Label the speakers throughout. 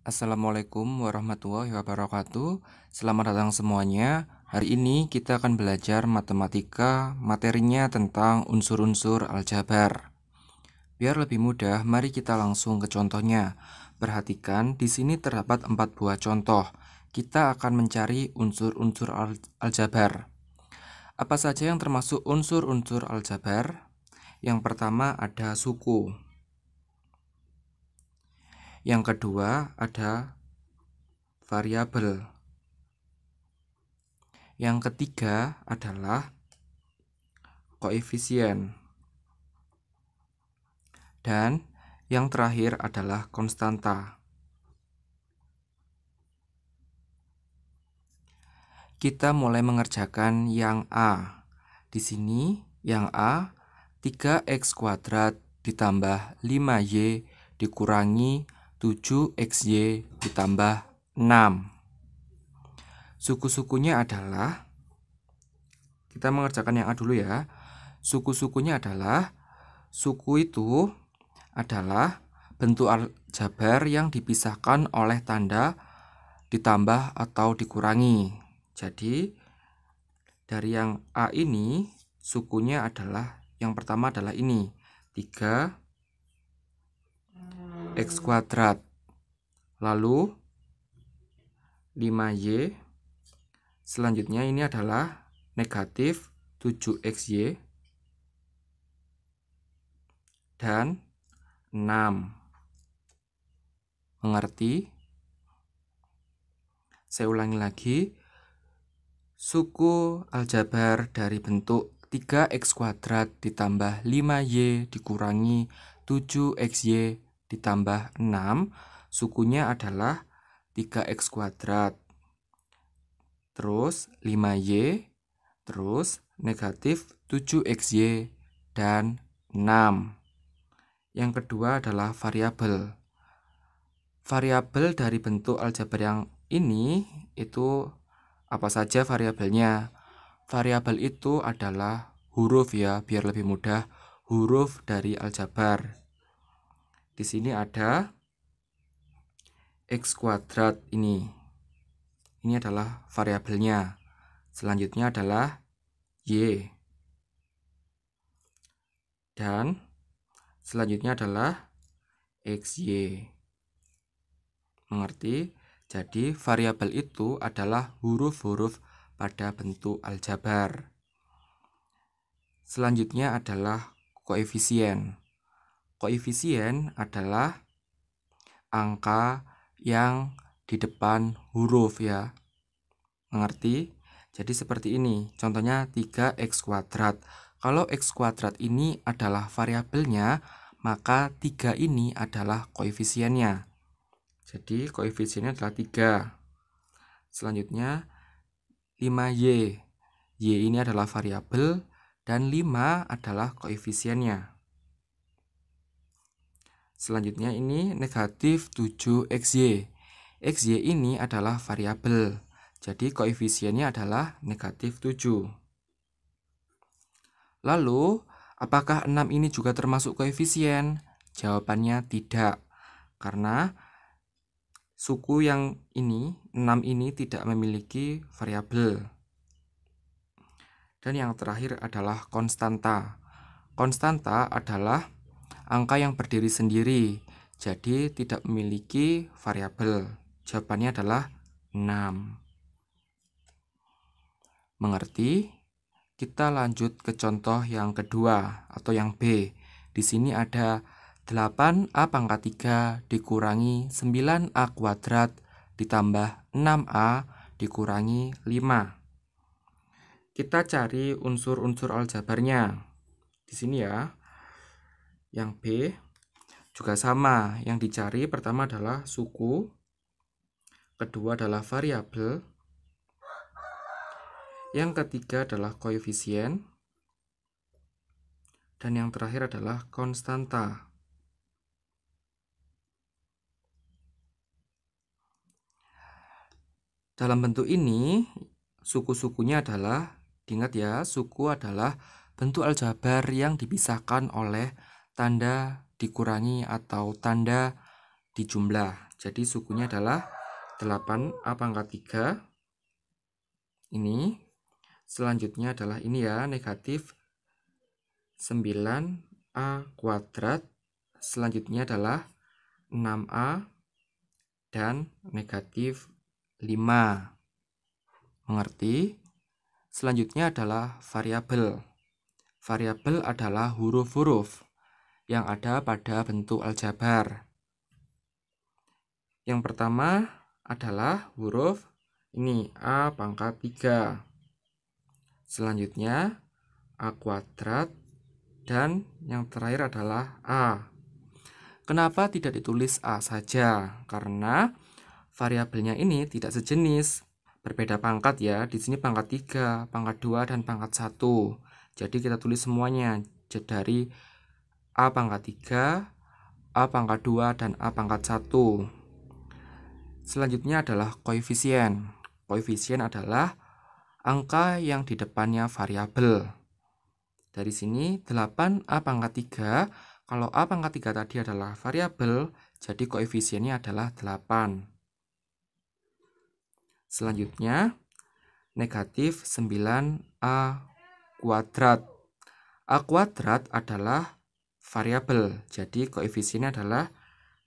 Speaker 1: Assalamualaikum warahmatullahi wabarakatuh. Selamat datang semuanya. Hari ini kita akan belajar matematika, materinya tentang unsur-unsur aljabar. Biar lebih mudah, mari kita langsung ke contohnya. Perhatikan, di sini terdapat empat buah contoh. Kita akan mencari unsur-unsur al aljabar. Apa saja yang termasuk unsur-unsur aljabar? Yang pertama ada suku. Yang kedua ada variabel. Yang ketiga adalah koefisien. Dan yang terakhir adalah konstanta. Kita mulai mengerjakan yang A. Di sini yang A 3x kuadrat ditambah 5y dikurangi 7XY ditambah 6. Suku-sukunya adalah kita mengerjakan yang A dulu ya. Suku-sukunya adalah suku itu adalah bentuk aljabar yang dipisahkan oleh tanda ditambah atau dikurangi. Jadi dari yang A ini sukunya adalah yang pertama adalah ini 3 X kuadrat. Lalu 5Y selanjutnya ini adalah negatif 7XY dan 6 mengerti? saya ulangi lagi. Suku aljabar dari bentuk 3x kuadrat ditambah 5y dikurangi 7xy ditambah 6 sukunya adalah 3x kuadrat. Terus 5y terus negatif 7xy dan 6 yang kedua adalah variabel. Variabel dari bentuk aljabar yang ini itu apa saja variabelnya? Variabel itu adalah huruf ya biar lebih mudah. Huruf dari aljabar di sini ada x kuadrat ini. Ini adalah variabelnya. Selanjutnya adalah y. Dan selanjutnya adalah xy. Mengerti? Jadi variabel itu adalah huruf-huruf pada bentuk aljabar. Selanjutnya adalah koefisien. Koefisien adalah angka yang di depan huruf ya. Mengerti? Jadi seperti ini. Contohnya 3x kuadrat. Kalau x kuadrat ini adalah variabelnya, maka 3 ini adalah koefisiennya. Jadi koefisiennya adalah 3. Selanjutnya 5y. Y ini adalah variabel dan 5 adalah koefisiennya. Selanjutnya ini negatif 7xy. xy ini adalah variabel. Jadi koefisiennya adalah negatif 7. Lalu, apakah 6 ini juga termasuk koefisien? Jawabannya tidak. Karena suku yang ini, 6 ini tidak memiliki variabel. Dan yang terakhir adalah konstanta. Konstanta adalah angka yang berdiri sendiri, jadi tidak memiliki variabel. Jawabannya adalah 6. Mengerti? Kita lanjut ke contoh yang kedua atau yang B. Di sini ada 8A pangkat 3 dikurangi 9A kuadrat ditambah 6A dikurangi 5. Kita cari unsur-unsur aljabarnya. Di sini ya. Yang B juga sama, yang dicari pertama adalah suku, kedua adalah variabel, yang ketiga adalah koefisien, dan yang terakhir adalah konstanta. Dalam bentuk ini, suku-sukunya adalah, diingat ya, suku adalah bentuk aljabar yang dipisahkan oleh tanda dikurangi atau tanda dijumlah. Jadi sukunya adalah 8A pangkat 3. Ini. Selanjutnya adalah ini ya, negatif 9A kuadrat. Selanjutnya adalah 6A dan negatif 5. Mengerti? Selanjutnya adalah variabel. Variabel adalah huruf-huruf yang ada pada bentuk aljabar. Yang pertama adalah huruf ini A pangkat 3. Selanjutnya A kuadrat dan yang terakhir adalah A. Kenapa tidak ditulis A saja? Karena variabelnya ini tidak sejenis, berbeda pangkat ya. Di sini pangkat 3, pangkat 2 dan pangkat 1. Jadi kita tulis semuanya dari A pangkat 3, A pangkat 2, dan A pangkat 1. Selanjutnya adalah koefisien. Koefisien adalah angka yang di depannya variabel. Dari sini 8A pangkat 3, kalau A pangkat 3 tadi adalah variabel, jadi koefisiennya adalah 8. Selanjutnya, negatif 9A kuadrat. A kuadrat adalah variabel, jadi koefisiennya adalah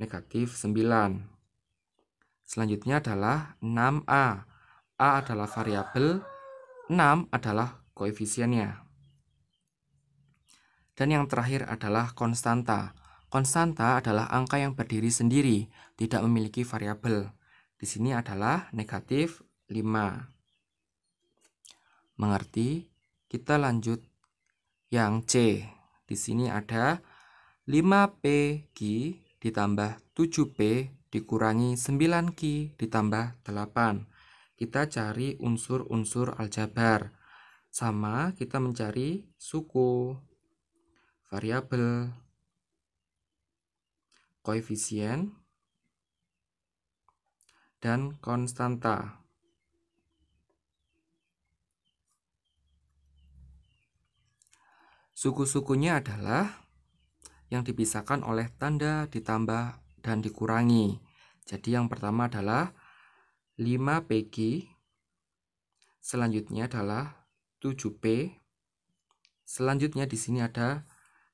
Speaker 1: negatif 9. Selanjutnya adalah 6A. A adalah variabel, 6 adalah koefisiennya. Dan yang terakhir adalah konstanta. Konstanta adalah angka yang berdiri sendiri, tidak memiliki variabel. Di sini adalah negatif 5. Mengerti? Kita lanjut yang C. Di sini ada 5PQ ditambah 7P dikurangi 9Q ditambah 8. Kita cari unsur-unsur aljabar. Sama kita mencari suku, variabel, koefisien, dan konstanta. Suku-sukunya adalah yang dipisahkan oleh tanda ditambah dan dikurangi. Jadi yang pertama adalah 5 PG, selanjutnya adalah 7P, selanjutnya di sini ada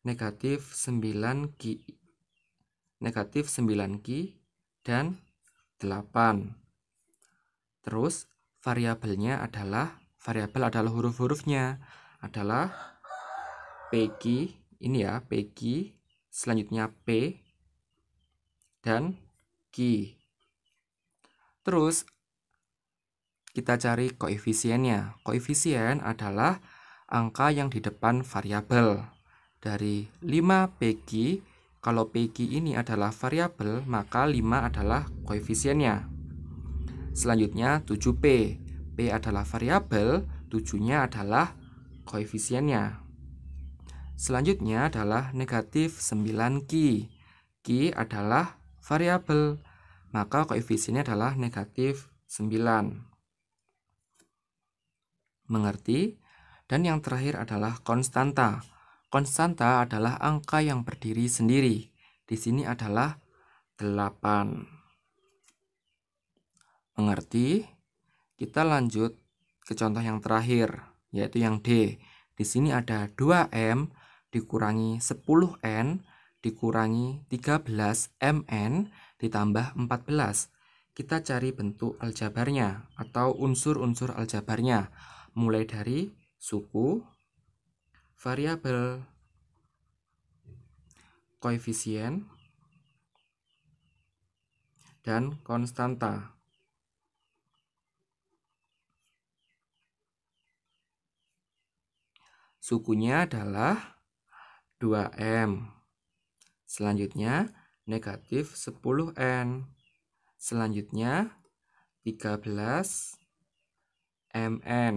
Speaker 1: negatif 9 Q, negatif 9 Q, dan 8. Terus variabelnya adalah, variabel adalah huruf-hurufnya, adalah PQ ini ya PQ selanjutnya P dan Q. Terus kita cari koefisiennya. Koefisien adalah angka yang di depan variabel. Dari 5 PQ kalau PQ ini adalah variabel maka 5 adalah koefisiennya. Selanjutnya 7P P. Adalah variabel 7 nya adalah koefisiennya Selanjutnya adalah negatif 9 Ki. Ki adalah variabel, maka koefisiennya adalah negatif 9. Mengerti? Dan yang terakhir adalah konstanta. Konstanta adalah angka yang berdiri sendiri. Di sini adalah 8. Mengerti? Kita lanjut ke contoh yang terakhir, yaitu yang D. Di sini ada 2M dikurangi 10N dikurangi 13MN ditambah 14. Kita cari bentuk aljabarnya atau unsur-unsur aljabarnya mulai dari suku, variabel, koefisien, dan konstanta. Sukunya adalah 2M. Selanjutnya, negatif 10N. Selanjutnya, 13 MN.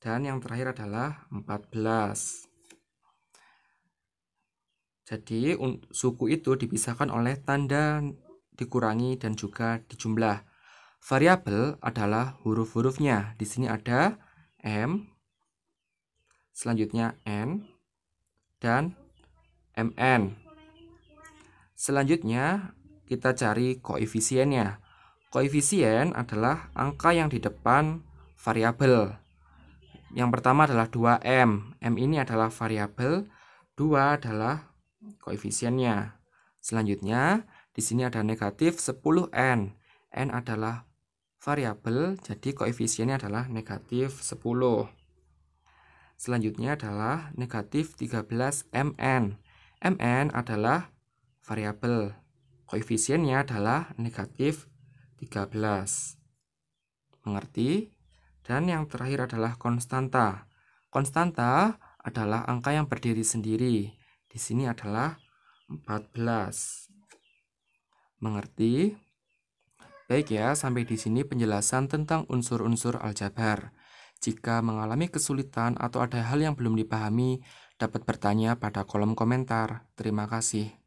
Speaker 1: Dan yang terakhir adalah 14. Jadi, suku itu dipisahkan oleh tanda dikurangi dan juga dijumlah. Variabel adalah huruf-hurufnya. Di sini ada M, selanjutnya N, dan MN. Selanjutnya, kita cari koefisiennya. Koefisien adalah angka yang di depan variabel. Yang pertama adalah 2M. M ini adalah variabel, 2 adalah koefisiennya. Selanjutnya, di sini ada negatif 10N. N adalah variabel, jadi koefisiennya adalah negatif 10. Selanjutnya adalah negatif 13 MN. MN adalah variabel. Koefisiennya adalah negatif 13. Mengerti? Dan yang terakhir adalah konstanta. Konstanta adalah angka yang berdiri sendiri. Di sini adalah 14. Mengerti? Baik ya, sampai di sini penjelasan tentang unsur-unsur aljabar. Jika mengalami kesulitan atau ada hal yang belum dipahami, dapat bertanya pada kolom komentar. Terima kasih.